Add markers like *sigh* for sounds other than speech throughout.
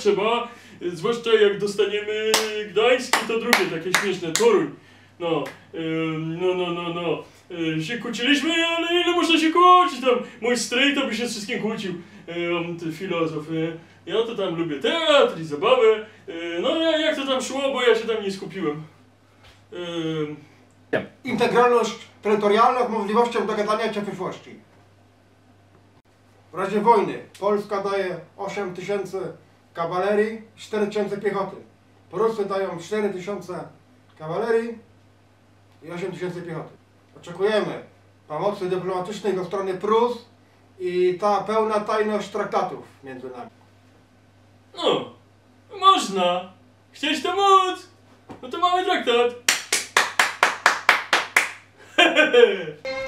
trzeba. E, Zwłaszcza jak dostaniemy Gdańsk i to drugie takie śmieszne, Toruń. No, no, no, no, no. E, Się kłóciliśmy, ale ile można się kłócić tam? Mój stryj to by się z wszystkim kłócił. On to filozof. Ja to tam lubię teatr i zabawę. No ja- jak to tam szło, bo ja się tam nie skupiłem. Em, Integralność terytorialna z możliwością dogadania się w przyszłości. W razie wojny Polska daje 8 tysięcy kawalerii, 4 tysiące piechoty. Rusy dają 4 tysiące kawalerii i 8 tysięcy piechoty. Oczekujemy pomocy dyplomatycznej ze strony Prus i ta pełna tajność traktatów między nami. No, można. Chcieć to móc. No to mamy traktat. *laughs*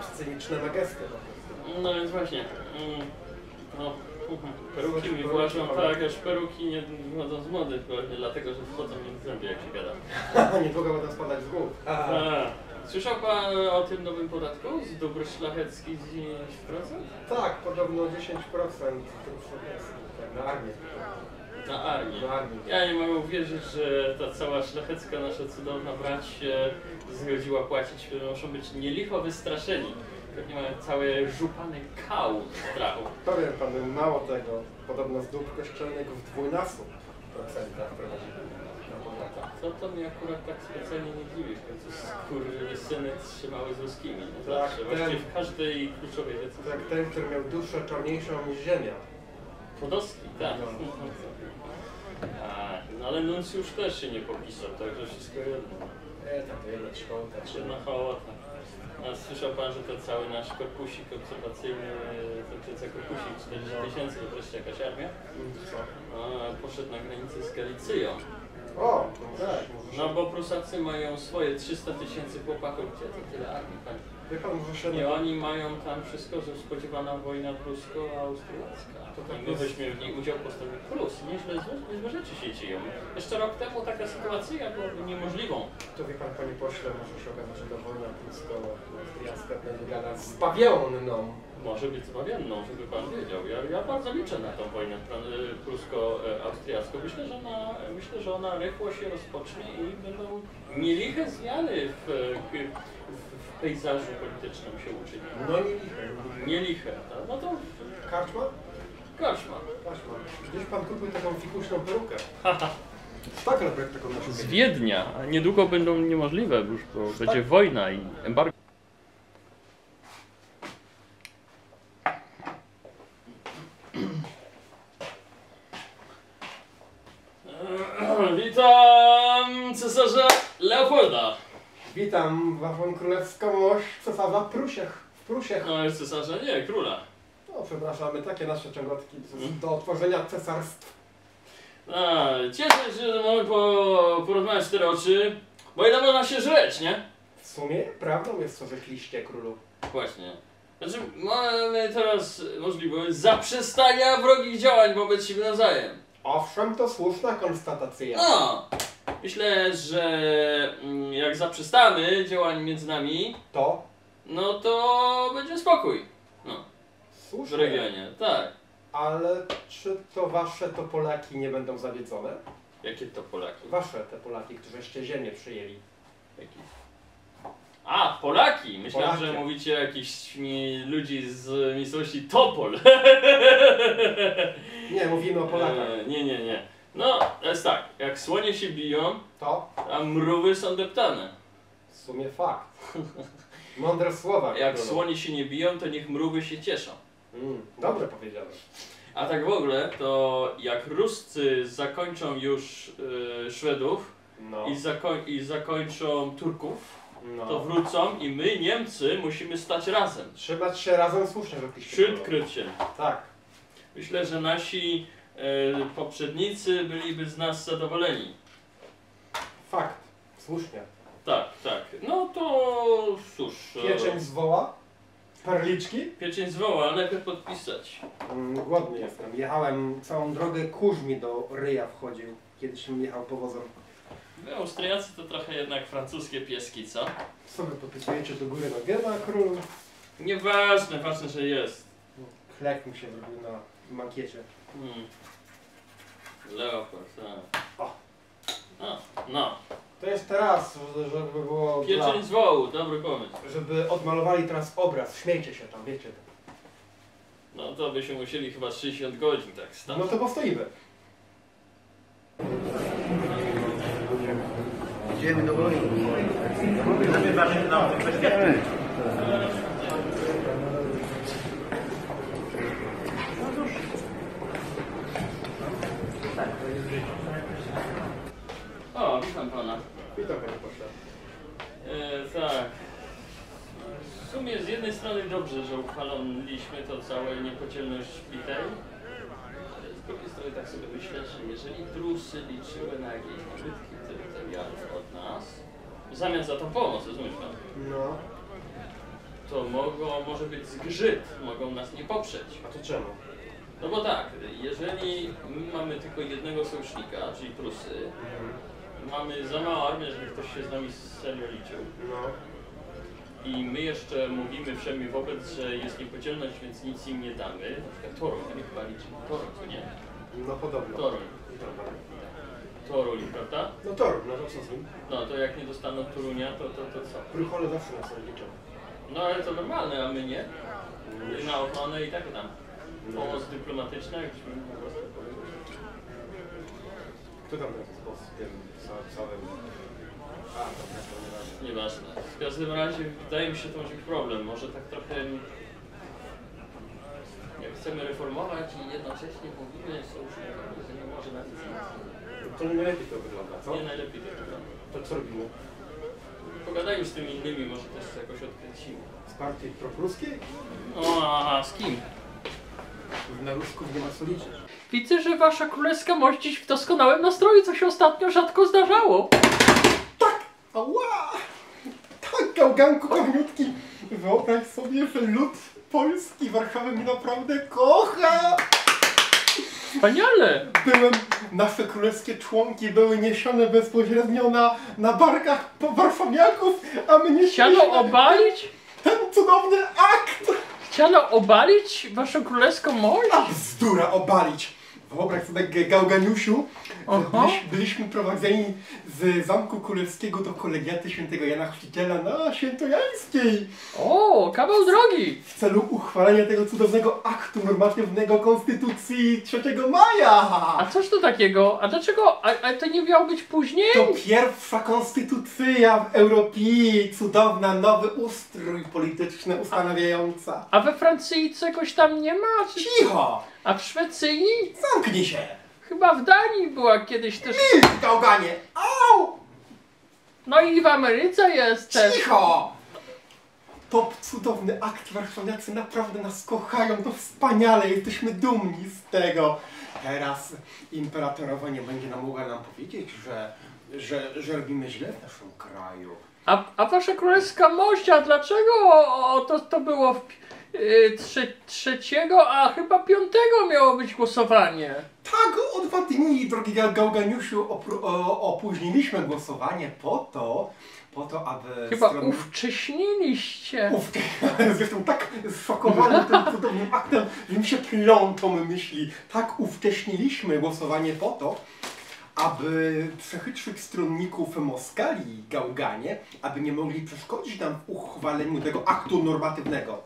obsceniczne na gesty. No więc właśnie. mm, No, mhm. peruki mi włażą tak, aż peruki nie wychodzą z mody. Pewnie dlatego, że wchodzą mi w zęby, jak się gada. *laughs* Niedługo będą spadać z głów. Słyszał pan o tym nowym podatku z dóbr szlacheckich z 10%? Tak, podobno 10% tych subwencji tak, na armię. Na armię. Ja nie mogę uwierzyć, że ta cała szlachecka nasza cudowna brać się zgodziła płacić, muszą być nielicho wystraszeni. Pewnie mają całe żupany kał strachu. Powiem panu, mało tego, podobno z dóbr kościelnych w 12 procentach podatach. Co to mnie akurat tak specjalnie nie dziwi, w końcu skóry syny trzymały z ruskimi. No Tak, zawsze, ten- właściwie w każdej kluczowej decyzji. Jak ten, który miał duszę czarniejszą niż ziemia. Podolski, tak. A, no ale Nuncjusz też się nie popisał, także wszystko jedno. E, tam to jedna szkoła, tak Czy na hołota. A słyszał pan, że to cały nasz korpusik obserwacyjny, ten korpusik 40 tysięcy, to wreszcie jakaś armia, Co? a, poszedł na granicę z Galicją. O, no tak. No bo Prusacy mają swoje 300 tysięcy chłopaków, gdzie to tyle armii, panie? Wie pan, może się... I oni mają tam wszystko, że spodziewana wojna prusko-austriacka. To tak I my jest. weźmiemy w niej udział po stronie plus. Nieźle, niezłe rzeczy się dzieją. Jeszcze rok temu taka sytuacja byłaby niemożliwą. To wie pan, panie pośle, może się okazać, że ta wojna prusko-austriacka będzie dla nas zbawioną. Może być zbawienną, żeby pan wiedział. Ja, ja bardzo liczę na tą wojnę y, prusko-austriacką. Myślę, że ona, myślę, że ona rychło się rozpocznie i będą nieliche zmiany w, w, w pejzażu politycznym się uczynią. No nie licho. Nieliche. tak? No to Karczma? koszmar. Karczma. Gdzieś pan kupił taką fikuśną perukę. Tak jak taką naszą. Z Wiednia. A niedługo będą niemożliwe, już bo będzie wojna i embargo. Witam cesarza Leopolda. Waszą królewską mość cesarza Prusiech. W Prusiech. No jest cesarza, nie, króla. No, przepraszamy, takie nasze ciągotki do otworzenia cesarstw. A, cieszę się, że mamy po, porozmawiać cztery oczy, bo ile można się żreć, nie? W sumie prawdą jest, co rzekliście królu. Właśnie. Znaczy, mamy teraz możliwość zaprzestania wrogich działań wobec siebie nawzajem. Owszem, to słuszna konstatacja. No, myślę, że mm, jak zaprzestamy działań między nami, To no to będzie spokój. No, w regionie, tak. Ale czy to wasze to Polaki nie będą zawiedzone? Jakie to Polaki? Wasze te Polaki, którzeście ziemię przyjęli. Jaki? A, Polaki! Myślałem, Polaki. że mówicie o jakichś mi, ludzi z miejscowości Topol. Nie, mówimy o Polakach. E, nie, nie, nie. No, to jest tak, jak słonie się biją, To a mrówy są deptane. w sumie fakt. *laughs* Mądre słowa. Jak królu. słonie się nie biją, to niech mrówy się cieszą. Mm, dobre powiedziane. A tak w ogóle, to jak Ruscy zakończą już y, Szwedów No. i, zakoń, i zakończą Turków, no. to wrócą i my, Niemcy, musimy stać razem. Trzymać się razem słusznie wypiście. Wśród krycie. Tak. Myślę, że nasi poprzednicy byliby z nas zadowoleni. Fakt. Słusznie. Tak, tak. No to cóż. e, Pieczeń z woła. Perliczki. Pieczeń zwoła, ale najpierw podpisać. Mm, głodny jestem. Jechałem całą drogę, kurz mi do ryja wchodził. Kiedyś mi jechał powozem. Wy Austriacy to trochę jednak francuskie pieski, co? Co wy podpisujecie do góry nogiema, król? Nieważne, ważne, że jest. Chlek mi się zrobił na mankiecie. Hmm. Leopard, tak. O. No, no. To jest teraz, że- żeby było dla... Pieczeń z wołu, dobry pomysł. Żeby odmalowali teraz obraz. Śmiejcie się tam, wiecie. No to byśmy musieli chyba 60 godzin tak stać. No to postoimy. Idziemy do góry. O, witam pana. Witam panie pośle. E, tak. W sumie z jednej strony dobrze, że uchwaliliśmy to całe niepodzielność litery. Ale z drugiej strony tak sobie myślę, że jeżeli Prusy liczyły na jakieś nabytki terytorialne od nas, w zamian za tą pomoc, rozumiesz pan, No. to mogą, może być zgrzyt, mogą nas nie poprzeć. A to czemu? No bo tak, jeżeli my mamy tylko jednego sojusznika, czyli Prusy, mamy za małą armię, żeby ktoś się z nami serio liczył. No. I my jeszcze mówimy wszemi wobec, że jest niepodzielność, więc nic im nie damy. Na przykład Toruń, nie chyba liczymy. Toruń, to nie? No podobno. Toruń. Toruń, prawda? No tor, no to co z nim? No to jak nie dostaną Torunia, to, to, to co? Prychole zawsze nas liczą. No ale to normalne, a my nie. My na ochronę i tak tam. Pomoc dyplomatyczna, jakbyśmy po prostu powiedzieli. Kto tam jest w tym ca- całym... A, to nieważne. W każdym razie wydaje mi się, to może być problem. Może tak trochę... Jak chcemy reformować i jednocześnie mówimy sojusznikowi, że nie może nas nic To nie najlepiej to wygląda, co? Nie najlepiej to wygląda. To co robimy? Pogadajmy z tymi innymi, może też jakoś odkręcimy. Z partii propruskiej? No, a z kim? Na Rusków nie ma co liczyć. Widzę, że wasza królewska mość dziś w doskonałym nastroju, co się ostatnio rzadko zdarzało. Ała! Tak, gałganku kochniutki! Wyobraź sobie, że lud polski Warszawę mnie naprawdę kocha! Wspaniale! Byłem, nasze królewskie członki były niesione bezpośrednio na, na barkach po warszawiaków, a my Chciano nieśliśmy obalić, ten cudowny akt! Chciano obalić waszą królewską mość? A bzdura obalić! Wyobraź sobie, Gałganiusiu, byliś, byliśmy prowadzeni z Zamku Królewskiego do kolegiaty świętego Jana Chrzciciela na Świętojańskiej O, kawał drogi! w celu uchwalenia tego cudownego aktu normatywnego Konstytucji 3 maja! A cóż to takiego? A dlaczego? A, a to nie miało być później? To pierwsza konstytucja w Europie, cudowna, nowy ustrój polityczny ustanawiająca. A we Francji czegoś tam nie ma? Czy... Cicho! A w Szwecji? Zamknij się! Chyba w Danii była kiedyś też. Milcz, gałganie! Au! No i w Ameryce jest też. Cicho! To cudowny akt warszawiacy naprawdę nas kochają, to wspaniale, jesteśmy dumni z tego. Teraz imperatorowa nie będzie nam mogła nam powiedzieć, że, że, że robimy źle w naszym kraju. A, a wasza królewska mość, a dlaczego o, to, to było w, trze, trzeciego, a chyba piątego miało być głosowanie? Tak, o dwa dni, drogi Ga- Gałganiusiu, opóźniliśmy głosowanie po to, po to, aby... Chyba strony- uwcześniliście. Uf, *laughs* jestem tak zszokowany tym cudownym aktem, że mi się plączą myśli. Tak uwcześniliśmy głosowanie po to, aby przechytrzyć stronników Moskali i Gałganie, aby nie mogli przeszkodzić nam w uchwaleniu tego aktu normatywnego.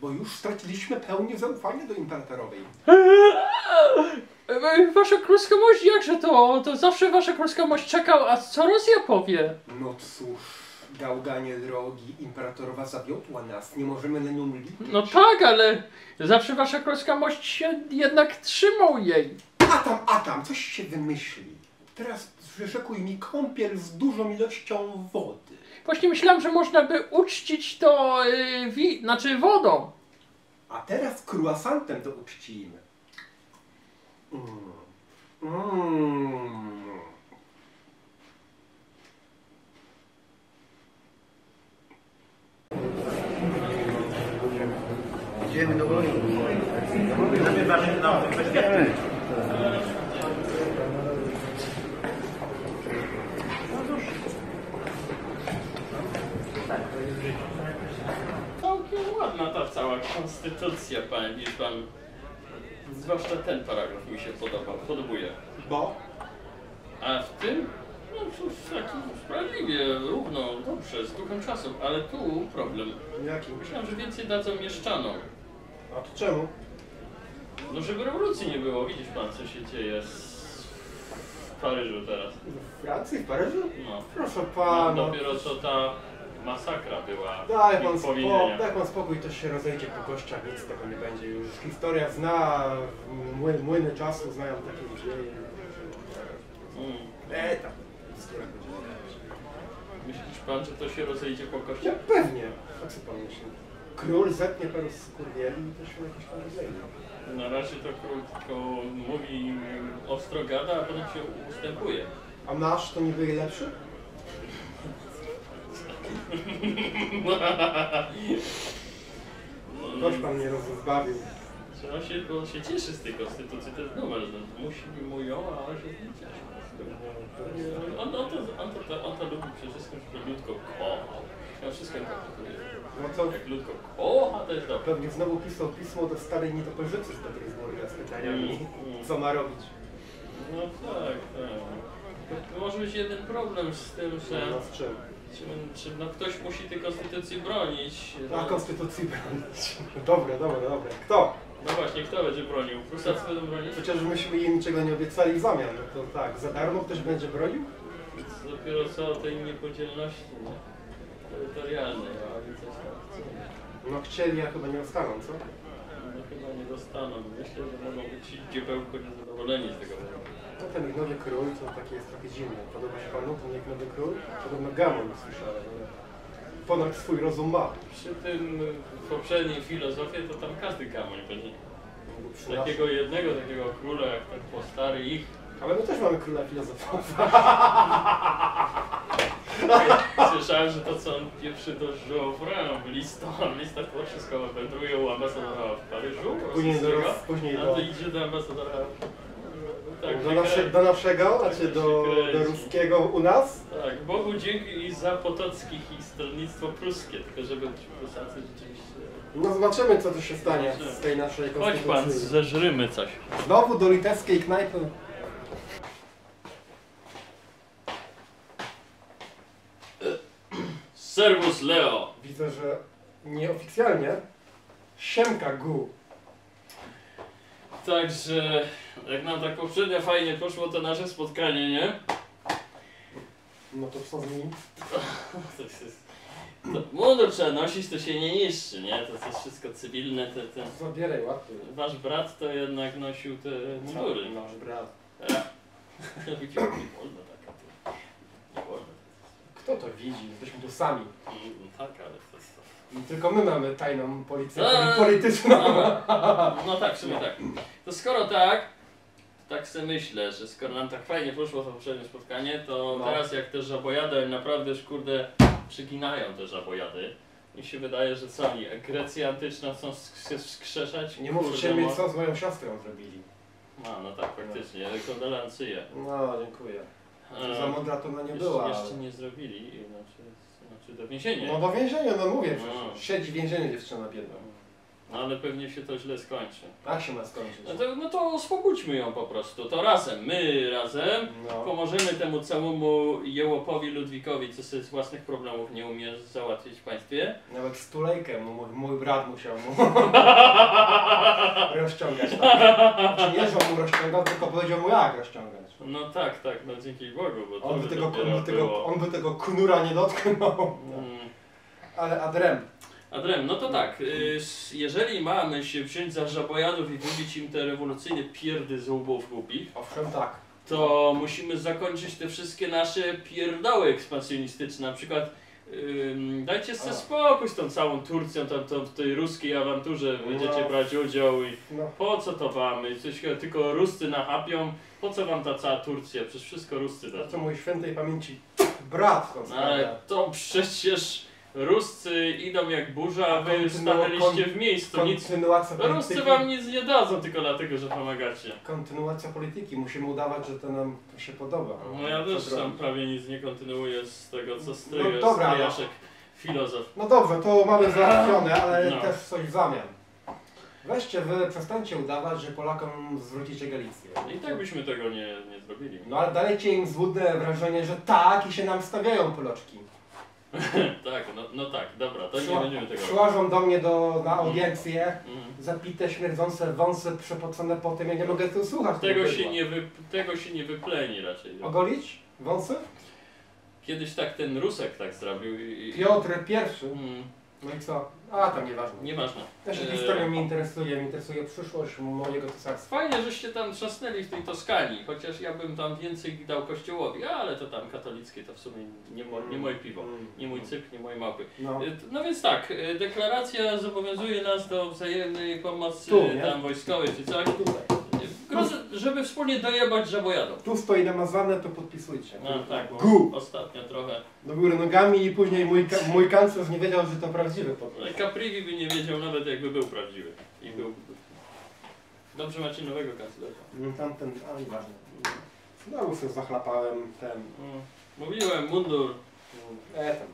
Bo już straciliśmy pełnię zaufania do imperatorowej. E, Wasza królewska mość, jakże to? To zawsze wasza królewska mość czekał, a co Rosja powie? No cóż, Gałganie drogi, imperatorowa zawiodła nas, nie możemy na nią liczyć. No tak, ale zawsze wasza królewska mość się jednak trzymał jej. A tam, a tam, coś się wymyśli. Teraz wyszukuj mi kąpiel z dużą ilością wody. Właśnie myślałem, że można by uczcić to y, wi, znaczy wodą. A teraz kruasantem to uczcimy. Mm. Mm. Idziemy do góry. Całkiem ładna ta cała konstytucja, panie pan. Zwłaszcza ten paragraf mi się podobał, podobuje. Bo? A w tym, no cóż, tak sprawiedliwie, równo, dobrze, z duchem czasów, ale tu problem. Jaki? Myślałem, że więcej dadzą mieszczanom. A to czemu? No żeby rewolucji nie było, widzisz pan, co się dzieje z... w Paryżu teraz. W Francji, w Paryżu? No. Proszę no pana. dopiero co ta masakra była. Daj pan, powiedzenia. daj pan spokój, to się rozejdzie po kościach, nic z tego nie będzie już. Historia zna, mły, młyny czasu znają takie dzieje. Mm. E, tam. Myślisz pan, że to się rozejdzie po Ja kościach? pewnie. Tak sobie pan myśli. Król zetnie paru skurwieli i to się jakoś tam rozejdzie. Na razie to król tylko mówi ostro gada, a potem się ustępuje. A nasz to niby lepszy? *laughs* Ktoś pan mnie rozbawił. On się, bo on się cieszy z tej konstytucji, to jest numer, że musi mu ją, a on się z niej cieszy. On, on, to, on, to, on to lubi przede wszystkim, żeby ludko kochał. Ja wszystko interpretuję. No to Jak ludko kocha, to jest dobre. pewnie znowu pisał pismo do starej nietoperzycy z Petersburga z pytaniami, Mm. co ma robić. No tak, tak. Może być jeden problem z tym, że No z czym? Czy, no, ktoś musi tej konstytucji bronić. A konstytucji bronić. Dobre, dobre, dobre. Kto? no właśnie, kto będzie bronił? Prusacy będą bronić? Przecież myśmy im niczego nie obiecali w zamian. No to tak, za darmo ktoś będzie bronił? Dopiero co o tej niepodzielności nie? terytorialnej, a oni coś tam chcą. No chcieli, a chyba nie dostaną, co? No chyba nie dostaną. Myślę, że mogą być dziebełko niezadowoleni z tego. No ten ich nowy król to taki jest trochę dziwny. Podoba się panu ten ich nowy król? Podobno gamon słyszałem. Ponad swój rozum ma. Przy tym w poprzedniej filozofii to tam każdy gamoń będzie. Nas- Takiego jednego takiego króla jak ten po stary ich. Ale my też mamy króla filozofa. *laughs* Słyszałem, że to co on pieprzy do Joffre w listach, w listach to wszystko wędruje u ambasadora w Paryżu Później do, później a do, to idzie do ambasadora tak, do, nasze, kręci. do naszego, znaczy do, do kręci. ruskiego u nas. Tak, Bogu dzięki za Potockich i stronnictwo pruskie, tylko żeby ci Prusacy rzeczywiście... No zobaczymy co tu się stanie z tej naszej Chodź pan, konstytucji. zeżrymy coś. Znowu do litewskiej knajpy. Servus Leo! Widzę, że nieoficjalnie Siemka Gu. Także, jak nam tak poprzednio fajnie poszło to nasze spotkanie, nie? No to co z nim? *laughs* To jest... To mundur trzeba nosić, to się nie niszczy, nie? To, to jest wszystko cywilne, te, te... Zabieraj łapy. Wasz brat to jednak nosił te mundury. Nasz brat. Widział, nie wolno taka to. Nie wolno. Kto to widzi? Jesteśmy tu sami. Mm, Tak, ale to jest tylko my mamy tajną policję Eee. polityczną. No, no tak, w sumie tak. To skoro tak, tak sobie myślę, że skoro nam tak fajnie poszło to poprzednie spotkanie, to No. teraz jak te żabojady naprawdę już kurde przyginają te żabojady. Mi się wydaje, że co oni, Grecję antyczną chcą się wskrzeszać? Nie mówcie mi, co z moją siostrą zrobili. A, no tak, faktycznie, kondolencje. No, dziękuję. E, Za mądra to ona nie jeszcze, była. jeszcze nie zrobili, znaczy, znaczy do więzienia. No do więzienia, no mówię No. przecież. Siedzi w więzieniu dziewczyna biedna. No ale pewnie się to źle skończy. Tak się ma skończyć. No to, no to ją po prostu, to razem, my razem No. pomożemy temu całemu jełopowi Ludwikowi, co sobie z własnych problemów nie umie załatwić w państwie. Nawet stulejkę mu mój, mój brat musiał mu *laughs* rozciągać. Tak. *laughs* Znaczy nie, że on mu rozciągał, tylko powiedział mu jak rozciągać. No tak, tak, no dzięki Bogu, bo to On by, by tego, on, by tego, on by tego knura nie dotknął. Mm. Ale Adrem, Adrem, no to tak, y, jeżeli mamy się wziąć za żabojadów i wybić im te rewolucyjne pierdy z łbów głupich, owszem tak. to musimy zakończyć te wszystkie nasze pierdoły ekspansjonistyczne. Na przykład ym, dajcie sobie A. spokój z tą całą Turcją, tam, tam w tej ruskiej awanturze będziecie No. brać udział i No. po co to wam? I Coś, tylko Ruscy nachapią, po co wam ta cała Turcja? Przecież wszystko Ruscy To dadzą. mój świętej pamięci brat to No, Ale sprawia. to przecież Ruscy idą jak burza, a wy stanęliście w miejscu. Nic, Kontynuacja Ruscy polityki. wam nic nie dadzą tylko dlatego, że pomagacie. Kontynuacja polityki. Musimy udawać, że to nam się podoba. No ja też tam prawie nic nie kontynuuję z tego, co No stryjesz, dobra, no. filozof. No dobrze, to mamy *laughs* załatwione, ale No. też coś w zamian. Weźcie wy, przestańcie udawać, że Polakom zwrócicie Galicję. I tak byśmy tego nie, nie zrobili. No ale dajcie im złudne wrażenie, że tak i się nam stawiają Poloczki. *laughs* tak, no, no tak, dobra, to nie będziemy tego robić. Przyłażą do mnie do, na audiencję, Mhm. zapite, śmierdzące wąsy, przepocone potem, ja nie mogę tu słuchać. Tego, tego się nie wy, tego się nie wypleni raczej. Ogolić? Wąsy? Kiedyś tak ten Rusek tak zrobił i... i Piotr I. Mm, No i co? A, tam nieważne. nieważne. Ja się E, historią mnie interesuje, mnie interesuje przyszłość mojego cesarstwa. Fajnie, żeście tam trzasnęli w tej Toskanii, chociaż ja bym tam więcej dał kościołowi, ale to tam katolickie to w sumie nie, mo, nie moje piwo, Mm. nie mój cykl, nie moje małpy. No. Y, No więc tak, y, deklaracja zobowiązuje nas do wzajemnej pomocy Tu, nie? tam wojskowej czy coś. Tutaj. Żeby wspólnie dojebać żabojadą. Tu stoi namazane, to podpisujcie. No tak, bo Gu! ostatnio trochę. Do góry nogami i później mój, ka- mój kanclerz nie wiedział, że to prawdziwy podpis. Ale Caprivi by nie wiedział nawet jakby był prawdziwy. I był... Dobrze macie nowego kanclerza. No Tamten, a nieważne. Znowu sobie zachlapałem ten... Mm. Mówiłem, mundur. E, tam.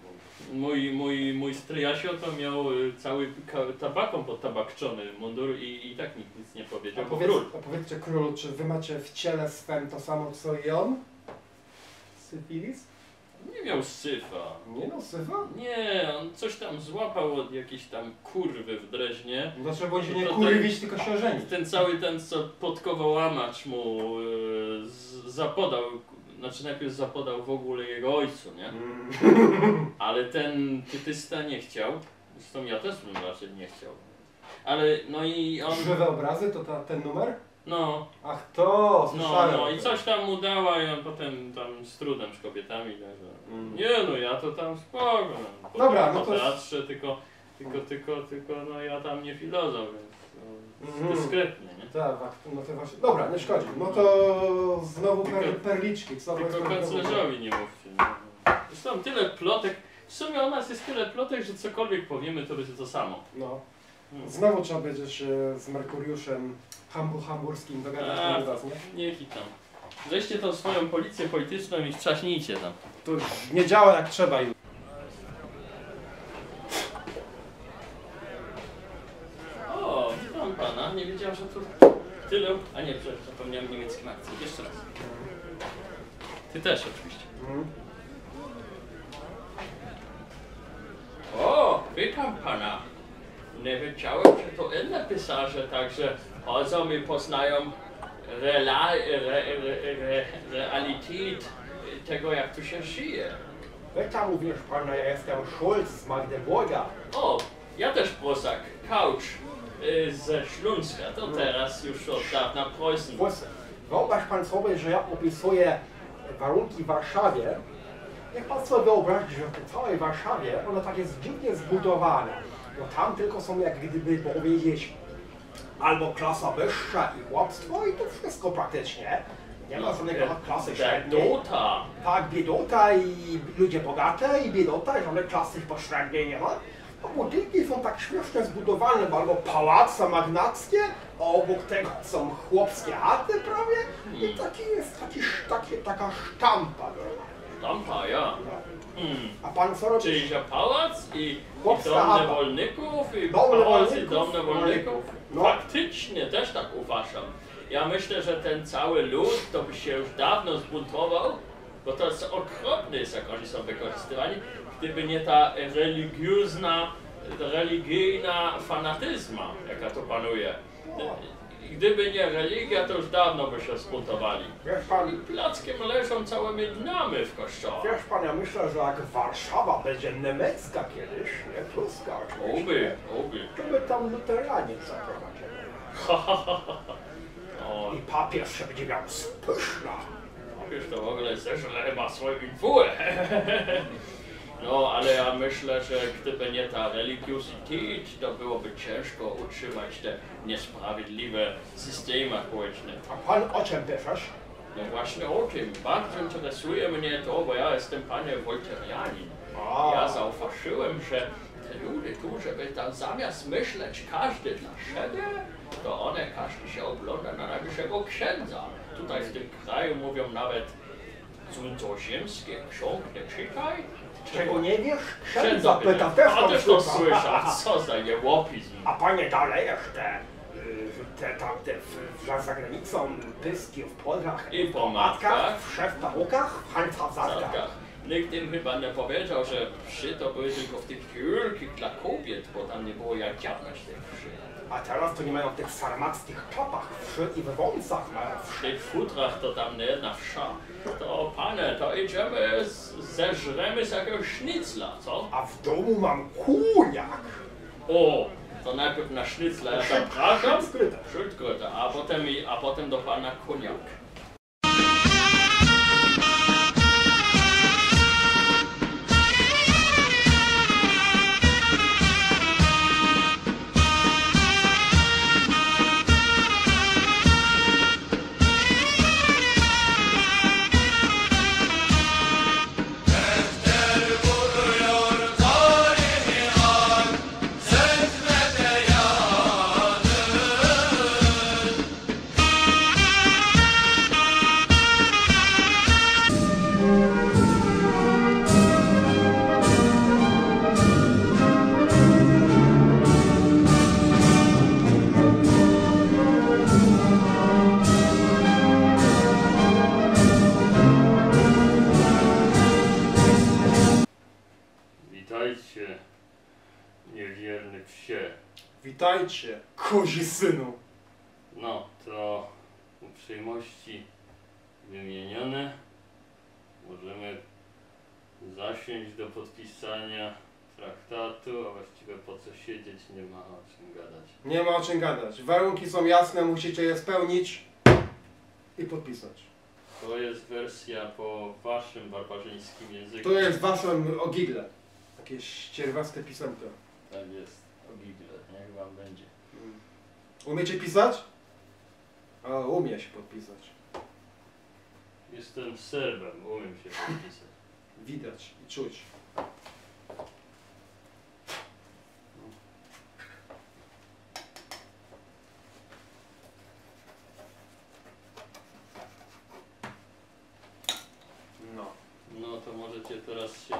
Mój, mój, mój stryjasio to miał y, cały tabaką podtabakczony mundur i, i tak nikt nic nie A, powiedział. bo powiedz, Król. a powiedzcie królu, czy wy macie w ciele swem to samo co i on? Syfilis? Nie miał syfa. Nie no, syfa? Nie, on coś tam złapał od jakiejś tam kurwy w Dreźnie. No trzeba było się nie kurwić, tylko się ożenić. Ten cały ten, co podkowołamacz mu y, z- zapodał, znaczy najpierw zapodał w ogóle jego ojcu, nie? Mm. *laughs* Ale ten tytysta nie chciał. Zresztą ja też bym raczej nie chciał. Ale no i on, Żywe obrazy, to ta, ten numer? no, Ach to, no, słyszałem. no i coś tam mu dała i on potem tam z trudem z kobietami, także Mm. nie no ja to tam spoko. No, Dobra, no to- teatrze, tylko, tylko, tylko, tylko no ja tam nie filozof, więc no, Mhm. dyskretnie, nie? Tak, tak, no to właśnie. Dobra, nie szkodzi. No to znowu per, perliczki. Co Tylko kanclerzowi nie mówcie. no. Zresztą tyle plotek, w sumie o nas jest tyle plotek, że cokolwiek powiemy to będzie to samo. No. Hmm. Znowu trzeba będzie się z Merkuriuszem hambu hamburskim dogadać A. na nas, nie? Niech i tam. Weźcie tą swoją policję polityczną i strzaśnijcie tam. To nie działa jak trzeba już. O, witam pana. Tu tyle... A nie, przepraszam, zapomniałem niemieckim akcent. Jeszcze raz. Ty też oczywiście. Mm. O, witam pana. Nie wiedziałem, że to inne pisarze także also mi poznają rela, re, re, re, realitet tego, jak tu się żyje. Witam również pana, ja jestem Schulz z Magdeburga. O, ja też Bosak, Couch ze Śląska, to teraz już od dawna Preußen. Wyobraź pan sobie, że ja opisuję warunki w Warszawie. Niech pan sobie wyobrazi, że w całej Warszawie ona tak jest dziwnie zbudowana. No tam tylko są jak gdyby powiedzieć albo klasa wyższa i chłopstwo i to wszystko praktycznie. Nie ma żadnego klasy Der średniej. Dota. Tak, biedota i ludzie bogate i biedota i żadnej klasy pośredniej nie ma. A budynki są tak śmiesznie zbudowane, bo albo pałace magnackie, a obok tego są chłopskie chaty prawie i taki jest taki, taki, taka sztampa. Tampa, ja. Hmm. A pan co robi? Czyli że pałac i, i Chłopska dom niewolników i Dom pałac i niewolników, niewolników. no. Faktycznie też tak uważam. Ja myślę, że ten cały lud to by się już dawno zbuntował, bo to jest okropne jest, jak oni są wykorzystywani, gdyby nie ta religiozna, religijna fanatyzma, jaka tu panuje. Gdyby nie religia, to już dawno by się zbuntowali. Wiesz pan, Plackiem leżą całymi dniami w kościołach. wiesz pan, ja myślę, że jak Warszawa będzie niemiecka kiedyś, nie pruska Oby, oczywiście, oby. to by tam luteranie zaprowadzili. O, I papież się będzie miał spyszna. wiesz, to w ogóle też ma swoją influę. *laughs* No, ale ja myślę, że gdyby nie ta religiositet, to byłoby ciężko utrzymać te niesprawiedliwe systemy społeczne. A pan o czym piszesz? No właśnie o tym. Bardzo interesuje mnie to, bo ja jestem panie wolterianin. Ja zauważyłem, że te ludzie tu, żeby tam zamiast myśleć każdy dla siebie, to one każdy się ogląda na najwyższego księdza. Tutaj w tym kraju mówią nawet cudzoziemskie ksiąg nie czytaj. Czego nie wiesz? Księdza pyta, też A też to słyszę. Co za jełopizm. A panie dalej jeszcze, y, te tamte w, za zagranicą, pyski w podrach, I po matkach, w szefpałukach, w hańcawzatkach. Zatkach. Nikt im chyba nie powiedział, że wszy to były tylko w tych wielkich dla kobiet, bo tam nie było jak dziabnąć tych wszy. A teraz to nie mają w tych sarmackich czapach wszy i w wąsach mają W wszy. tych futrach to tam nie jedna wsza. To panie, to idziemy, z- zeżremy z jakiegoś sznicla, co? A w domu mam kujak. O, to najpierw na sznicla ja zapraszam, Skryte. Schildkröte, a potem, a potem do pana koniak. Nie ma o czym gadać. Warunki są jasne, musicie je spełnić i podpisać. To jest wersja po waszym barbarzyńskim języku. To jest waszym ogigle. Jakieś ścierwaste pisemko. Tak jest, o Bible, niech wam będzie. Umiecie pisać? A, umie się podpisać. Jestem Serbem, umiem się podpisać. Widać i czuć. No. No to teraz się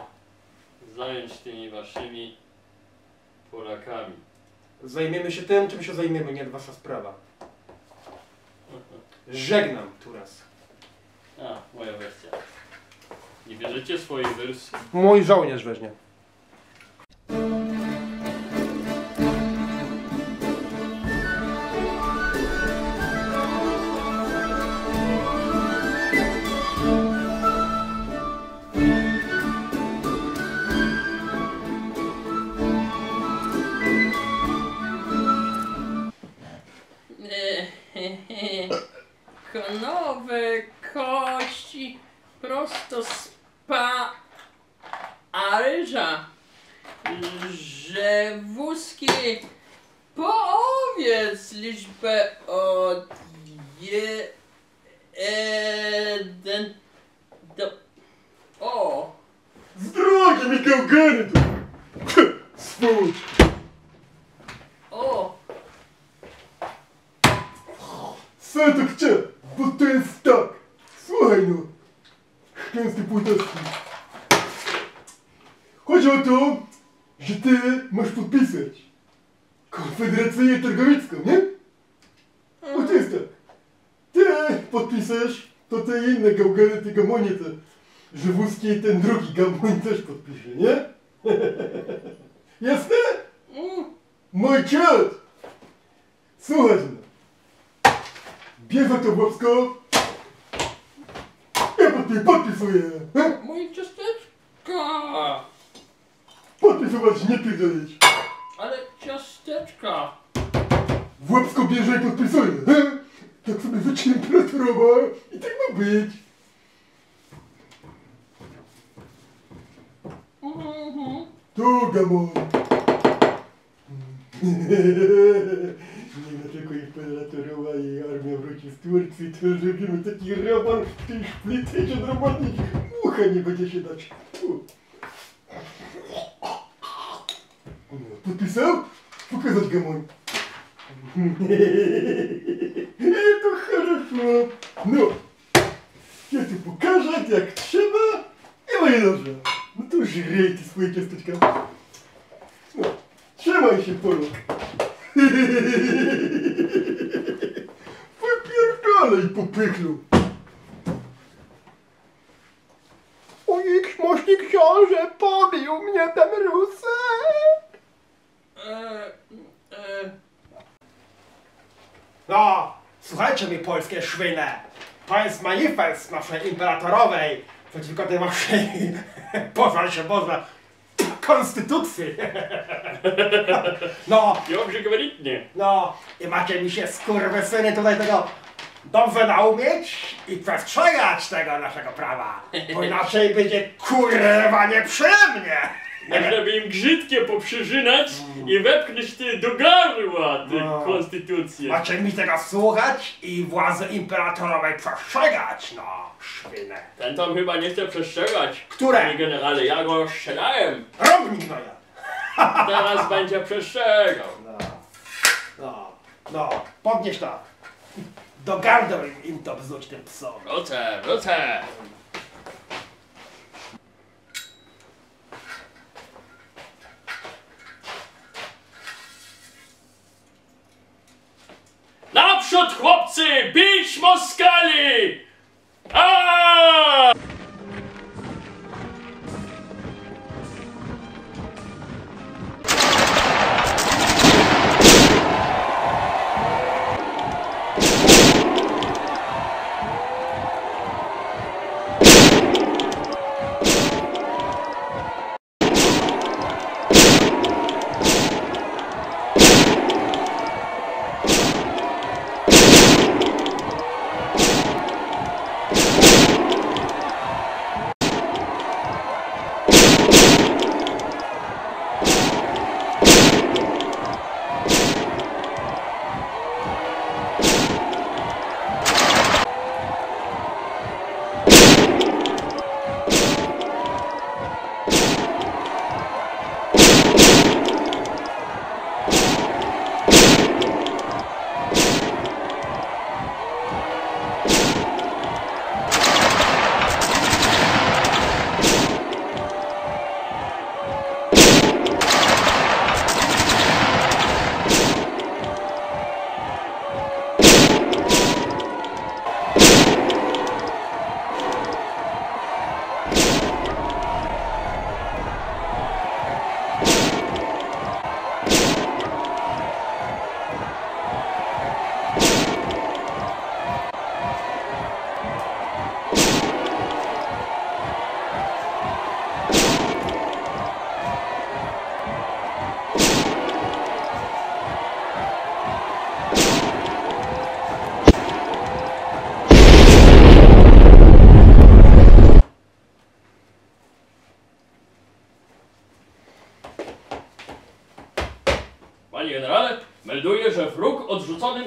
zająć tymi waszymi Polakami. Zajmiemy się tym, czym się zajmiemy, nie wasza sprawa. Żegnam tu raz. A, moja wersja. Nie bierzecie swojej wersji? Mój żołnierz weźmie. Ty podpiszesz, to te inne gałgany, te gamonie, te żywuskie i ten drugi gamoń też podpisze, nie? *laughs* Jasne? Mm. Mój ciot! Słuchaj no. Bierze to łapsko. Ja podpis, podpisuję. Moje ciasteczka! Podpisywać, nie pierdolić. Ale ciasteczka! W łapsko bierze i podpisuje. he? Tak sobie wycie temperaturowa i tak ma być. Mhm. Tu gamon. Nie no, tylko imperatorowa i armia wróci z Turcji, to zrobimy taki roman w tej szplicy, że normalnie mucha nie będzie się dać. Tu. No, Podpisał? Pokazać gamoń. *laughs* to хорошо. No, ja tu pokażę jak trzeba i moje dobrze. No to żryj ty swoje ciasteczka. No, trzymaj się Polok. Wypierdalaj popychlu. Ojej, mości książę, pobił mnie ten Rusek! E, e, No, słuchajcie mi polskie szwyle. To jest manifest naszej imperatorowej przeciwko tej waszej, *laughs* pożar się Boże, konstytucji. No. Dobrze gwaritnie. No, i macie mi się skurwysyny tutaj tego dobrze naumieć i przestrzegać tego naszego prawa, bo inaczej będzie kurwa nieprzyjemnie. Można by im grzydkie poprzyżynać i wepchnąć ty do gardła tę No. konstytucję. Macie mi tego słuchać i władzy imperatorowej przestrzegać, no, szwinę. Ten tam chyba nie chce przestrzegać. Które? Panie generale, ja go strzelałem. Robnik no ja. *laughs* Teraz będzie przestrzegał. No, no, no, podnieś to. Do gardeł im, im to bzuć tym psom. Wrócę, wrócę. Naprzód chłopcy, bić Moskali!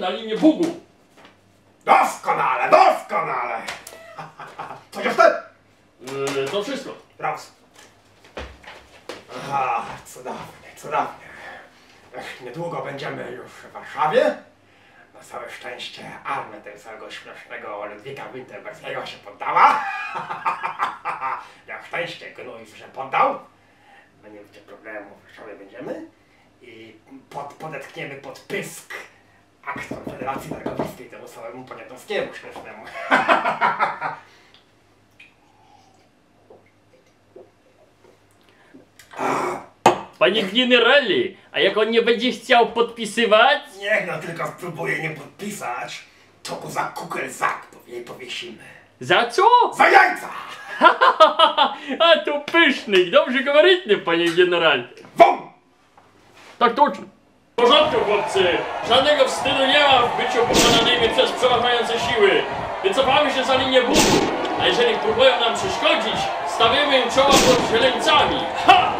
Na linię Bugu. Doskonale, doskonale! *laughs* Coś jeszcze? Yy, to wszystko. Raz. Aha, cudownie, cudownie. Ech, niedługo będziemy już w Warszawie. Na całe szczęście armia tego całego śmiesznego Ludwika Winterberskiego się poddała. *laughs* Na szczęście Gnojów się poddał. Nie będzie problemu, w Warszawie będziemy. I pod, podetchniemy pod pysk akt Konfederacji Targowiskiej temu całemu poniatowskiemu śmiesznemu. *laughs* Panie generale, a jak on nie będzie chciał podpisywać? Niech no tylko spróbuje nie podpisać, to go za kukelzak powie, powiesimy. Za co? Za jajca! *laughs* A to pyszny, dobrze gabarytny, panie general. Won! Tak точно. W porządku, chłopcy. Żadnego wstydu nie ma w byciu pokonanymi przez przeważające siły. Wycofamy się za linię budu, a jeżeli próbują nam przeszkodzić, stawiamy im czoła pod zieleńcami. Ha!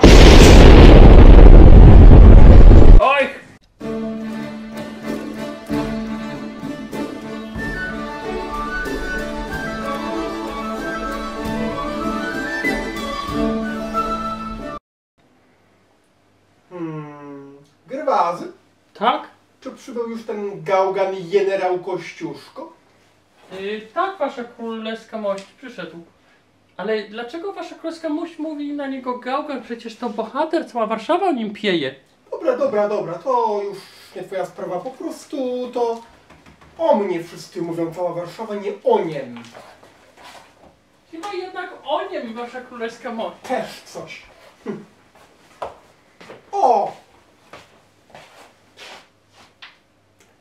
Grwazy, Tak? czy przybył już ten gałgan generał Kościuszko? Yy, tak, wasza królewska mość przyszedł. Ale dlaczego wasza królewska mość mówi na niego gałgan? Przecież to bohater, cała Warszawa o nim pieje. Dobra, dobra, dobra, to już nie twoja sprawa, po prostu to o mnie wszyscy mówią, cała Warszawa, nie o niem. Chyba jednak o nim wasza królewska mość. Też coś. Hm. O!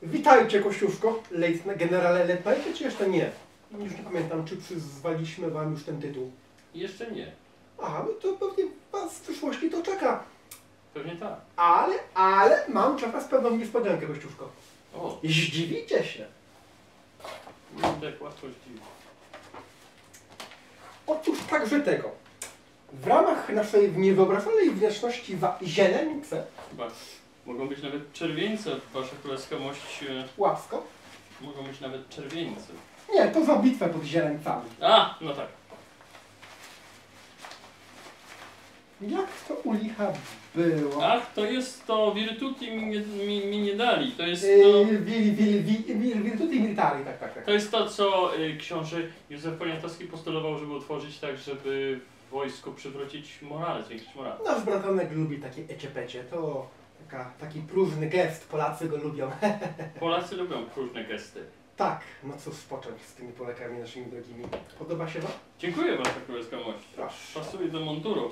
Witajcie, Kościuszko, Lejtna, generale Letnajcie, czy jeszcze nie? Już nie pamiętam, czy przyzwaliśmy wam już ten tytuł. Jeszcze nie. Aha, no to pewnie was w przyszłości to czeka. Pewnie tak. Ale, ale mam dla was pewną niespodziankę, Kościuszko. O, Zdziwicie się. tak łatwo zdziwić. Otóż także tego. W ramach naszej niewyobrażalnej wdzięczności za zieleńce, Chyba mogą być nawet czerwieńce, wasza królewska mość. łasko, Mogą być nawet czerwieńce. nie, to za bitwę pod zieleńcami. A, no tak. Jak to u licha było? Ach, to jest to Virtuti mi, nie- mi, mi nie dali. To jest to, Yy, wili, wili, wili, virtuti militari, tak, tak, tak. to, jest to co y, książę Józef Poniatowski postulował, żeby utworzyć tak, żeby wojsku przywrócić morale, zwiększyć morale. Nasz bratanek lubi takie eciepecie, to taka, taki próżny gest, Polacy go lubią. *laughs* Polacy lubią różne gesty. tak, no cóż począć z tymi Polakami naszymi drogimi. Podoba się wam? Dziękuję Wasza Królewska Mość. Proszę. Pasuje do munduru.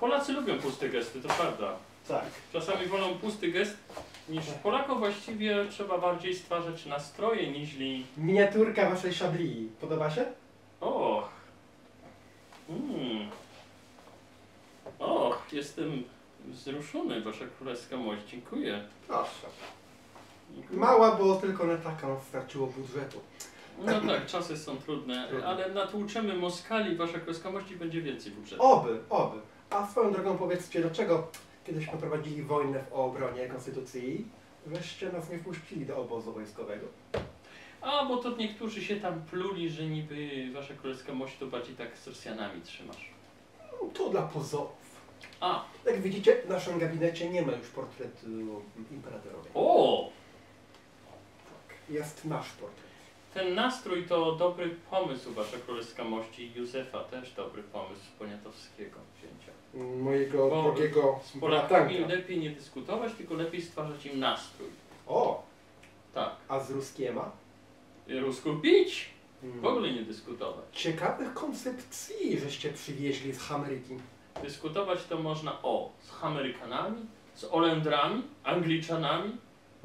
Polacy lubią puste gesty, to prawda. Tak. Czasami wolą pusty gest niż Polakom właściwie trzeba bardziej stwarzać nastroje niźli... Miniaturka waszej szabli, podoba się? Och. Mm. Och, jestem wzruszony, Wasza Królewska Mość. Dziękuję. Proszę. Mała, bo tylko na taką starczyło budżetu. No tak, czasy są trudne, Trudne. ale natłuczemy Moskali, Wasza Królewska Mość i będzie więcej budżetu. Oby, oby. A swoją drogą powiedzcie, dlaczego kiedyśmy prowadzili wojnę w obronie konstytucji, żeście nas nie wpuścili do obozu wojskowego? A, bo to niektórzy się tam pluli, że niby Wasza Królewska Mość to bardziej tak z Rosjanami trzymasz. No, to dla pozorów. A, Jak widzicie, w naszym gabinecie nie ma już portretu imperatorowej. o! Jest nasz portret. Ten nastrój to dobry pomysł Wasza Królewska Mości. Józefa też dobry pomysł Poniatowskiego wzięcia. Mojego Bo drogiego Z Polakami bratanka. lepiej nie dyskutować, tylko lepiej stwarzać im nastrój. O, Tak. a z Ruskiema? I Rusków bić! Hmm. W ogóle nie dyskutować. Ciekawych koncepcji, żeście przywieźli z Ameryki. Dyskutować to można o z Amerykanami, z Olendrami, Angliczanami,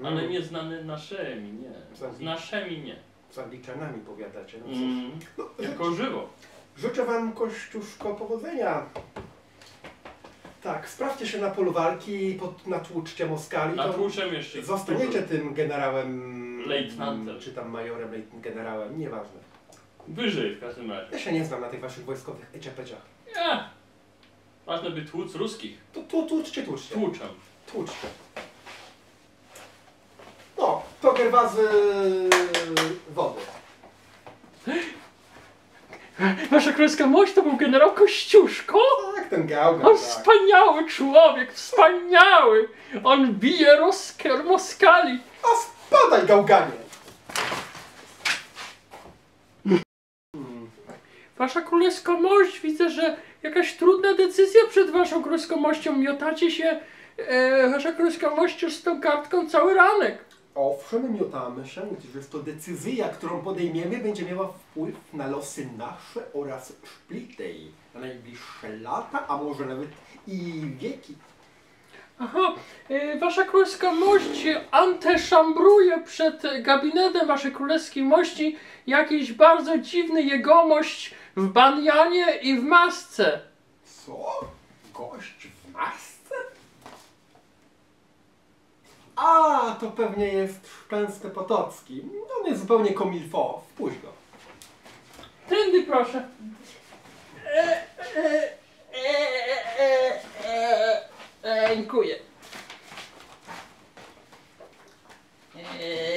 ale Mm. nie znany naszymi, nie. Z naszymi nie. Z Angliczanami powiadacie. No cóż. Mm, No, jako żywo. Życzę wam, Kościuszko, powodzenia. Tak, sprawdźcie się na polu walki, pod, natłuczcie Moskali. to Natłuczem jeszcze. Zostaniecie tym generałem... Lejtnantem. Czy tam majorem, lejtn generałem, nieważne. Wyżej w każdym razie. Ja się nie znam na tych waszych wojskowych eciapeciach. Nie. Ważne by tłuc ruskich. To tu, tłuczcie, tłuczcie. Tłuczem. Tłuczcie. To gerwazy wody. *gasps* Wasza królewska mość to był generał Kościuszko? Tak, ten gałgan, On tak. wspaniały człowiek, wspaniały! On bije Rosker Moskali. A spadaj, gałganie! Wasza królewska mość, widzę, że jakaś trudna decyzja przed waszą królewską mością. Miotacie się, e, wasza królewska mość już z tą kartką cały ranek. Owszem, miotamy się, gdyż to decyzja, którą podejmiemy, będzie miała wpływ na losy nasze oraz szplitej na najbliższe lata, a może nawet i wieki. Aha, e, wasza królewska mość anteszambruje przed gabinetem waszej królewskiej mości jakiś bardzo dziwny jegomość w banianie i w masce. Co? Gość w masce? A, to pewnie jest Szczęsny Potocki. On jest zupełnie komilfo. Wpuść go. Tędy proszę. E, e, e, Dziękuję.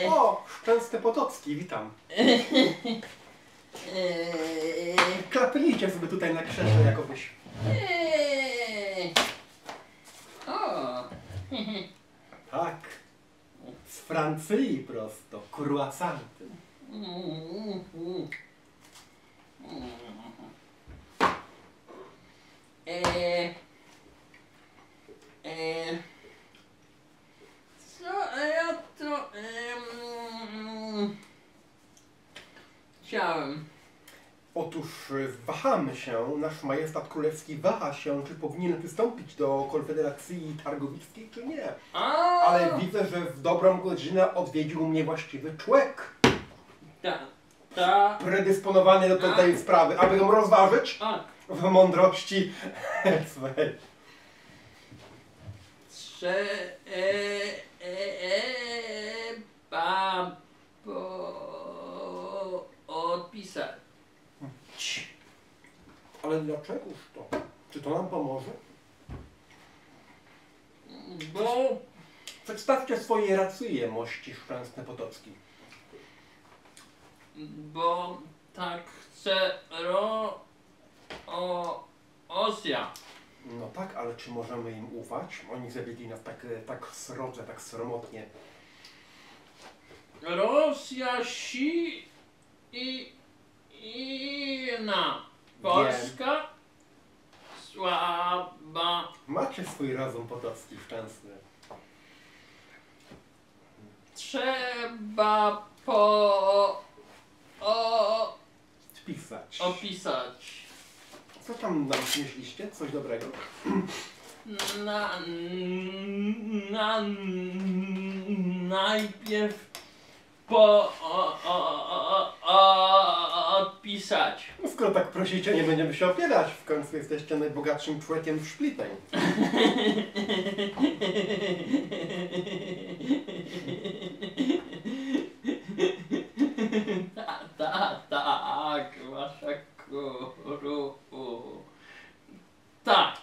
O, Szczęsny Potocki, witam. *laughs* Klapnijcie sobie tutaj na krześle jakobyś. e, O, *laughs* Tak. Z Francji prosto, croissanty. mm, mm. E, e, co ja to em, chciałem? Otóż y, wahamy się, nasz majestat królewski waha się, czy powinien przystąpić do Konfederacji Targowickiej, czy nie. A, Ale widzę, że w dobrą godzinę odwiedził mnie właściwy człowiek, ta, ta, predysponowany do tej- tej sprawy, aby ją rozważyć? A, w mądrości *laughs* swej. trze, e, e, pa, po, odpisać. Ale dlaczegoż to? Czy to nam pomoże? Bo Przedstawcie swoje racje, mości Szczęsny Potocki. Bo tak chce ro... O... Osja. No tak, ale czy możemy im ufać? Oni zawiedli nas tak, tak srodze, tak sromotnie. Rosja si i inna. Polska słaba. Macie swój razum Potocki szczęsny. Trzeba po... O... Spisać. opisać. Co tam nam przynieśliście? Coś dobrego? Na... na najpierw po... O, o, o, o, odpisać. No skoro tak prosicie, nie będziemy się opierać. W końcu jesteście najbogatszym człowiekiem w Szplitej. *laughs* Ta, ta, tak, wasza kuru. Tak,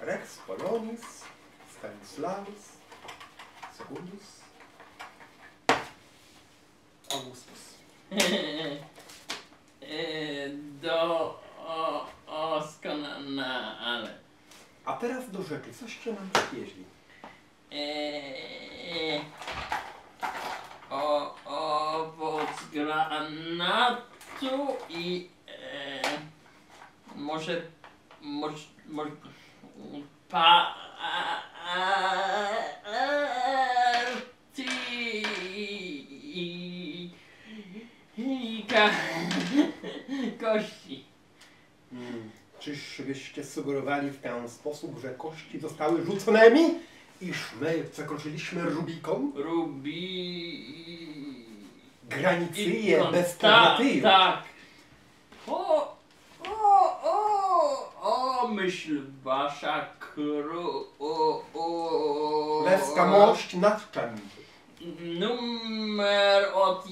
Rex Polonis, Stanislaus, Segundus, Augustus. do o, oskonale. A teraz do rzeczy. Coście nam przywieźli? Eee, o, owoc granatu i e, może, może, może pa, a, a, ti, i, i ka, kości. Hmm. Sugerowali w ten sposób, że kości zostały rzuconymi? Iż my przekroczyliśmy Rubikon? Rubi... Granicję Ikon. bez Tak, tak. O, o, o, o, myśl wasza kru... O, o, Leska mość nad czym? Numer od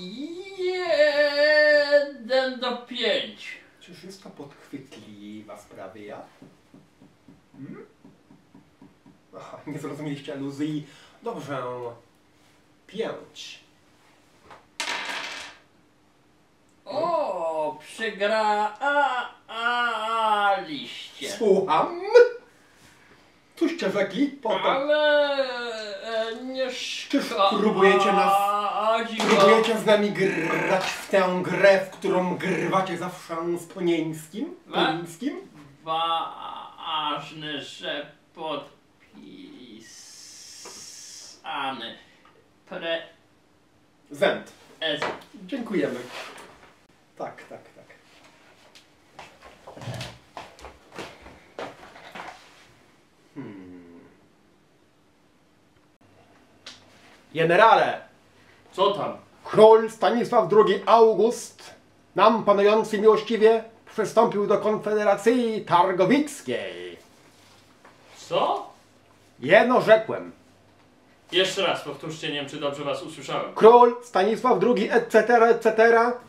jeden do pięć. Czyż jest to podchwytliwa sprawa? Hmm? Aha, nie zrozumieliście aluzji. Dobrze. Pięć. O, przegraliście. Słucham. Cóżcie rzekli? Potem. Ale e, nie Czyż próbujecie nas- Próbujecie z nami grać w tę grę, w którą grywacie zawsze z Poniemskim? Poniemskim? Ważne, że podpisany pre... Zend. Ez. Dziękujemy. Tak, tak, tak. Hmm. Generale, Co tam? król Stanisław II August, nam panujący miłościwie, przystąpił do Konfederacji Targowickiej. Co? Jeno rzekłem, Jeszcze raz powtórzcie, nie wiem czy dobrze was usłyszałem. król Stanisław II etc., etc.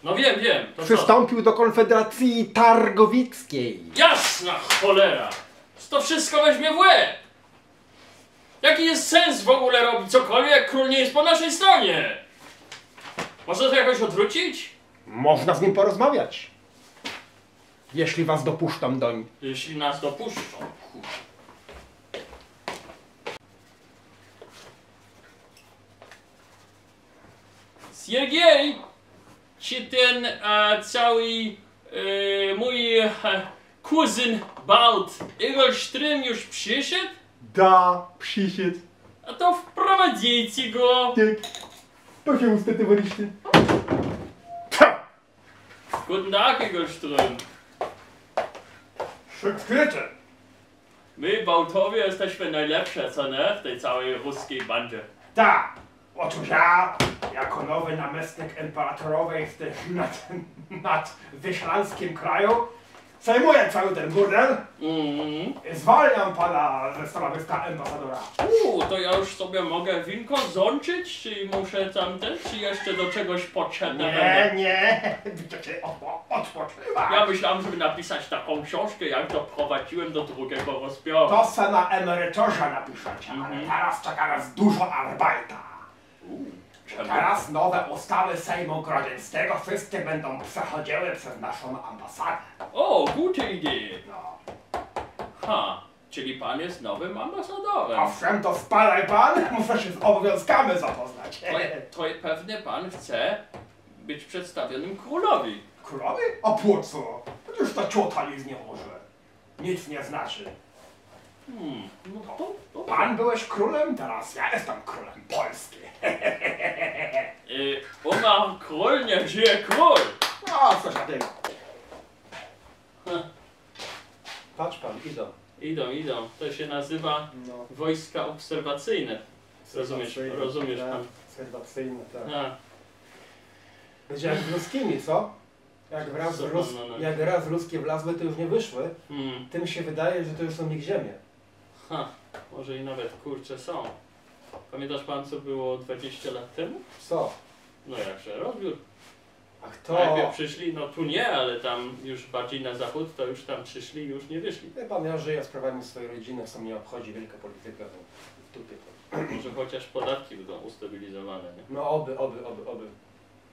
No wiem, wiem, to co? przystąpił do Konfederacji Targowickiej. Jasna cholera! To wszystko weźmie w łeb! Jaki jest sens w ogóle robić cokolwiek, jak król nie jest po naszej stronie? Można to jakoś odwrócić? Można z nim porozmawiać. Jeśli was dopuszczam doń. Jeśli nas dopuszczą. Kur- Siergiej! Czy ten e, cały e, mój e, kuzyn Balt Igor już przyszedł? Da, przysiedź. A to wprowadzicie go! Tak. To się ustatywaliście. Guten Tag, Igor Sztrym. Szekwiecie. My, Bałtowie, jesteśmy najlepsze, co nie? W tej całej ruskiej bandzie. Tak. Otóż ja, jako nowy namiestnik imperatorowej w tym *laughs* nad, nad wyślanskim kraju, przejmuję cały ten burdel Mhm. i zwalniam pana ze stanowiska ambasadora. Uuu, to ja już sobie mogę winko złączyć, czy muszę tamten, czy jeszcze do czegoś potrzebne Nie, będę? nie, *laughs* będziecie odpo- odpoczywać. Ja myślałem, żeby napisać taką książkę, jak doprowadziłem do drugiego rozbioru. To se na emeryturze napiszecie, ale Mhm. teraz czeka nas dużo arbajta. Teraz nowe ustawy Sejmu Grodzieńskiego wszystkie będą przechodziły przez naszą ambasadę. O, gute idee. No. Ha, czyli pan jest nowym ambasadorem. Owszem, to spadaj pan, *laughs* muszę się z obowiązkami zapoznać. To, to pewnie pan chce być przedstawionym królowi. Królowy? A po co? Przecież ta ciota nic nie może. Nic nie znaczy. Hmm, no to, to Pan byłeś królem, teraz ja jestem królem Polski. *laughs* Y, umarł król, niech żyje król. No, coś na tym. Patrz pan, idą. Idą, idą. To się nazywa No. wojska obserwacyjne. Rozumiesz, rozumiesz pan. Obserwacyjne, tak. A, Będzie jak z ludzkimi, co? Jak raz, Co, lus, no, no. jak raz luskie wlazły, to już nie wyszły. hmm, Tym się wydaje, że to już są nigziemie. Ha, może i nawet kurcze są. Pamiętasz pan, co było 20 lat temu? Co? No jakże, rozbiór. Ach to... Najpierw przyszli, no tu nie, ale tam już bardziej na zachód, to już tam przyszli i już nie wyszli. Wie pan, ja żyję sprawami swojej rodziny, co mnie obchodzi wielka polityka. W dupie. Może chociaż podatki będą ustabilizowane, nie? No oby, oby, oby, oby.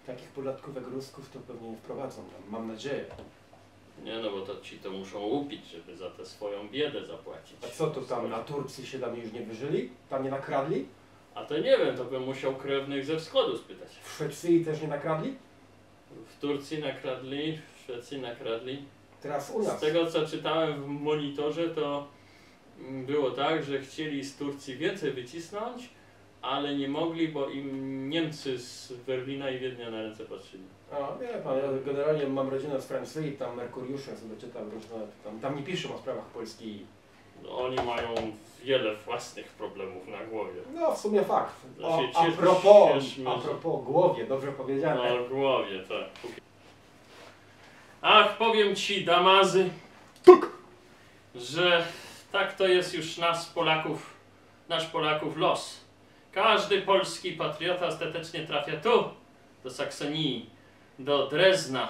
Takich podatków jak Rusków to pewnie nie wprowadzą tam, mam nadzieję. Nie no, bo to ci to muszą łupić, żeby za tę swoją biedę zapłacić. A co to tam, na Turcji się tam już nie wyżyli? Tam nie nakradli? A to nie wiem, to bym musiał krewnych ze wschodu spytać. W Szwecji też nie nakradli? W Turcji nakradli, w Szwecji nakradli. Teraz u nas. Z tego co czytałem w monitorze, to było tak, że chcieli z Turcji więcej wycisnąć, ale nie mogli, bo im Niemcy z Berlina i Wiednia na ręce patrzyli. A, wie pan, ja generalnie mam rodzinę z Francji i tam Merkuriusze sobie czytam różne, tam, tam nie piszą o sprawach Polski. No, Oni mają wiele własnych problemów na głowie. No w sumie fakt. O, a ciesz- propos, cieszmy, a propos głowie, dobrze powiedziane. Na głowie, tak. Ach, powiem ci, Damazy, Tak. że tak to jest już nas Polaków, nasz Polaków los. Każdy polski patriota ostatecznie trafia tu, do Saksonii, do Drezna.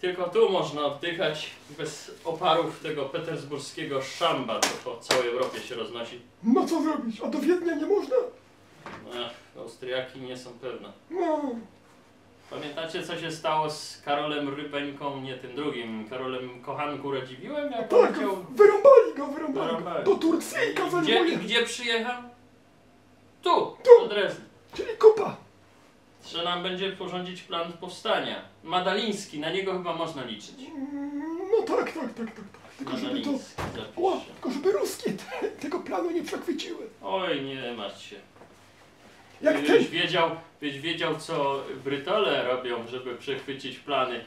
Tylko tu można oddychać bez oparów tego petersburskiego szamba, co po całej Europie się roznosi. No co zrobić? A do Wiednia nie można? Ech, Austriaki nie są pewne. No. Pamiętacie co się stało z Karolem Rybeńką, nie tym drugim, Karolem Kochanku Radziwiłem? Jak Tak, chciał... wyrąbali go, wyrąbali go. Wyrąbali. Do Turcji kazali Gdzie, wojnę. gdzie przyjechał? Tu, Tu. do Dresdy. Czyli kupa. Że nam będzie porządzić plan powstania. Madaliński, na niego chyba można liczyć. No tak, tak, tak, tak. tak. Tylko żeby to... O, tylko żeby ruskie te, tego planu nie przechwyciły. Oj, nie martw się. Jak. Byś wiedział, byś wiedział, co Brytole robią, żeby przechwycić plany.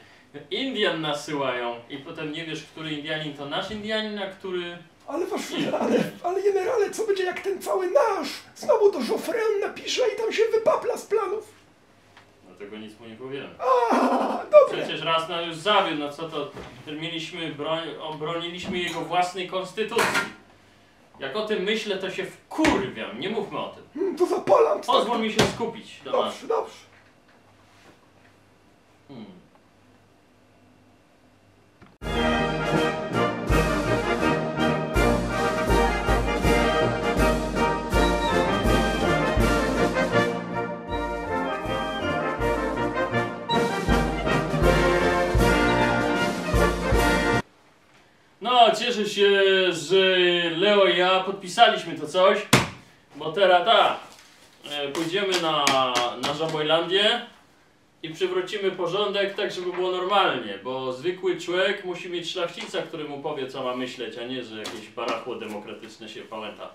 Indian nasyłają i potem nie wiesz, który Indianin to nasz Indianin, a który... Ale wasz, ale, ale generale, co będzie jak ten cały nasz znowu do Joffrean napisze i tam się wypapla z planów? No tego nic mu nie powiem. A, dobre. Przecież raz nas już zawiódł, no co to, mieliśmy, broń, obroniliśmy jego własnej konstytucji. Jak o tym myślę, to się wkurwiam, nie mówmy o tym. Mm, To zapalam. Pozwól mi się skupić. Dobrze, dobrze. No, cieszę się, że Leo i ja podpisaliśmy to coś, bo teraz tak, pójdziemy na, na Żabojlandię i przywrócimy porządek tak, żeby było normalnie, bo zwykły człowiek musi mieć szlachcica, który mu powie, co ma myśleć, a nie, że jakieś barachło demokratyczne się pałęta.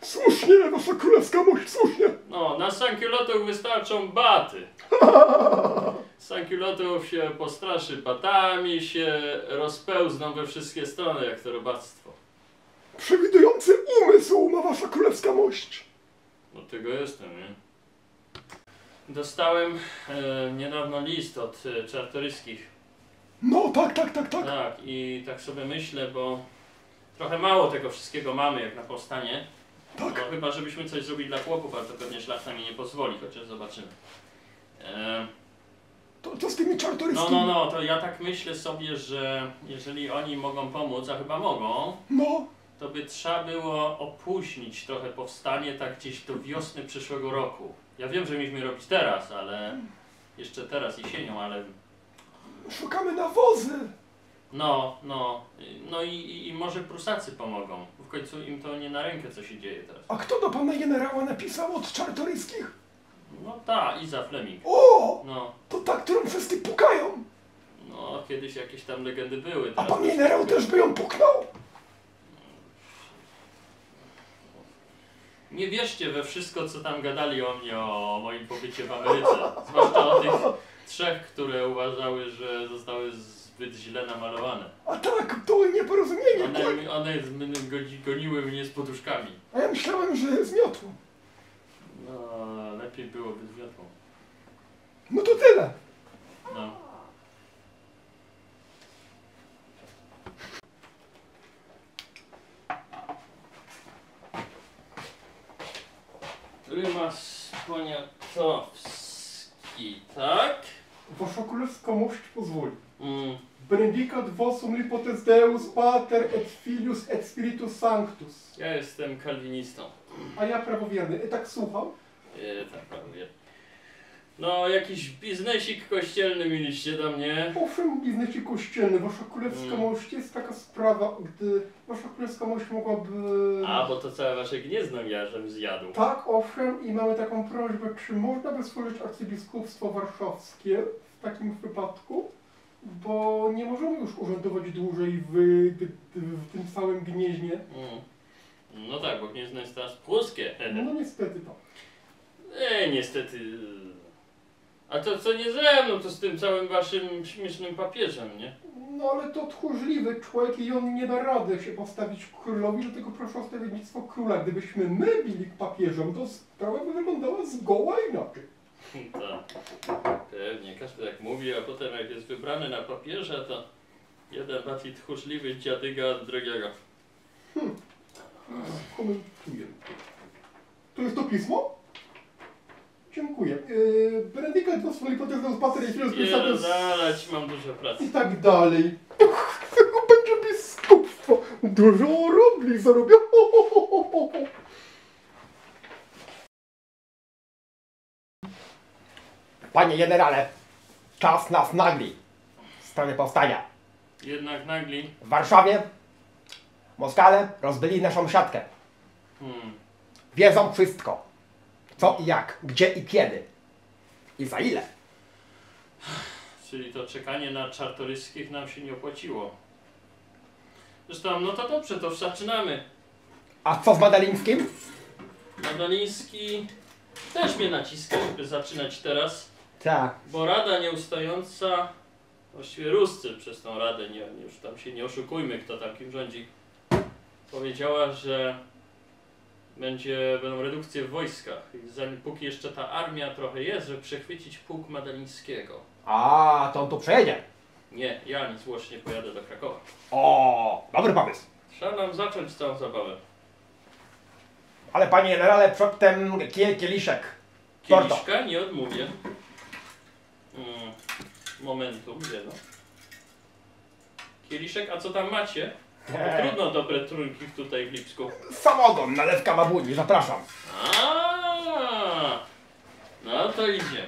Słusznie, wasza królewska mość, słusznie. No, na sankilotów wystarczą baty. *laughs* Sankilotów się postraszy batami, się rozpełzną we wszystkie strony, jak to robactwo. Przewidujący umysł ma wasza królewska mość. Od tego jestem, nie? Dostałem e, niedawno list od e, czartoryskich. No, tak, tak, tak, tak. Tak, i tak sobie myślę, bo trochę mało tego wszystkiego mamy jak na powstanie. Tak. No, chyba, żebyśmy coś zrobili dla chłopów, ale to pewnie szlachta mi nie pozwoli, chociaż zobaczymy. E, To, to z tymi no, czartoryskimi. no, no, to ja tak myślę sobie, że jeżeli oni mogą pomóc, a chyba mogą, No, to by trzeba było opóźnić trochę powstanie tak gdzieś do wiosny przyszłego roku. Ja wiem, że mieliśmy robić teraz, ale jeszcze teraz jesienią, ale szukamy nawozy. no, no, no i, i, i może Prusacy pomogą. W końcu im to nie na rękę, co się dzieje teraz. A kto do pana generała napisał od czartoryskich? No ta, Iza Fleming. O, No, to ta, którą wszyscy pukają. no, kiedyś jakieś tam legendy były. A pan generał tak- też by ją puknął? Nie wierzcie we wszystko, co tam gadali o mnie, o moim pobycie w Ameryce. Zwłaszcza o tych trzech, które uważały, że zostały zbyt źle namalowane. A tak, to nieporozumienie. tak. One, one m- godzi- goniły mnie z poduszkami. A ja myślałem, że zmiotło. No, lepiej byłoby z wiatłą. No to tyle. No. Prymas poniatowski, tak? Wasza królewska mość pozwoli. Mm. Benedicat vos omnipotens Deus, Pater et Filius et Spiritus Sanctus. Ja jestem kalwinistą. A ja prawowierny. I tak słucham. E, tak, prawie. No, jakiś biznesik kościelny mieliście do mnie. Owszem, biznesie kościelny, wasza królewska Mm. mość jest taka sprawa, gdy wasza królewska mość mogłaby... A, bo to całe wasze gniezno ja żem zjadł. Tak, owszem, i mamy taką prośbę, czy można by stworzyć arcybiskupstwo warszawskie w takim wypadku? Bo nie możemy już urzędować dłużej w, w, tym całym gnieźnie. Mm. No tak, bo gniezno jest teraz pruskie. No niestety tak. E, niestety. A to co nie ze mną, to z tym całym waszym śmiesznym papieżem, nie? No ale to tchórzliwy człowiek i on nie da rady się postawić królowi, dlatego proszę o stawiennictwo króla. Gdybyśmy my byli papieżem, to sprawa by wyglądała zgoła inaczej. *laughs* Tak. Pewnie, każdy tak mówi, a potem jak jest wybrany na papieża, to jeden bardziej tchórzliwy dziadyga od drugiego. Komentuję. To jest to pismo? Dziękuję. Yy, Benedykt to swój hipotezę z baterii filozofii Pierdalać, mam dużo pracy. i tak dalej. Tego *laughs* będzie biskupstwo. Dużo rubli zarobię. Ho, ho, ho, ho, ho, ho. Panie generale, czas nas nagli w sprawie powstania. Jednak nagli. W Warszawie Moskale rozbyli naszą siatkę. Hmm. Wiedzą wszystko. Co i jak, gdzie i kiedy. I za ile. Czyli to czekanie na czartoryskich nam się nie opłaciło. Zresztą, no to dobrze, to zaczynamy. A co z Madalińskim? Madaliński też mnie naciska, żeby zaczynać teraz, Tak. bo Rada Nieustająca, właściwie Ruscy przez tą Radę, nie, już tam się nie oszukujmy, kto tam kim rządzi, powiedziała, że będzie, będą redukcje w wojskach i zanim, póki jeszcze ta armia trochę jest, żeby przechwycić pułk Madalińskiego. A, to on tu przejedzie. Nie, ja niezwłocznie pojadę do Krakowa. O, dobry pomysł. Trzeba nam zacząć całą zabawę. Ale panie generale, przedtem kie, kieliszek. Torto. Kieliszka nie odmówię. Mm, momentu, gdzie no? Kieliszek, a co tam macie? Eee. trudno dobre trójki tutaj w Lipsku. Samogon, nalewka babuni, zapraszam. A, no to idzie.